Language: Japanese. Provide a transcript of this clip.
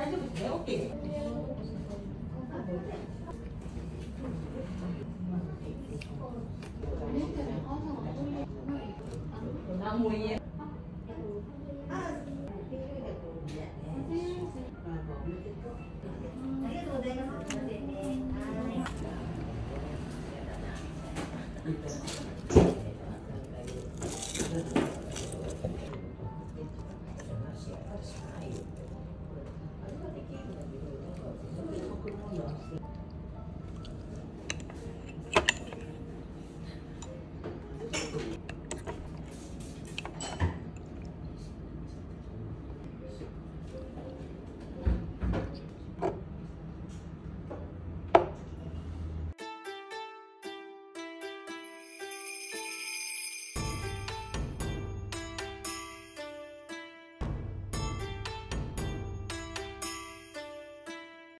大丈夫ですね。オ何も言え。ありがとうございます。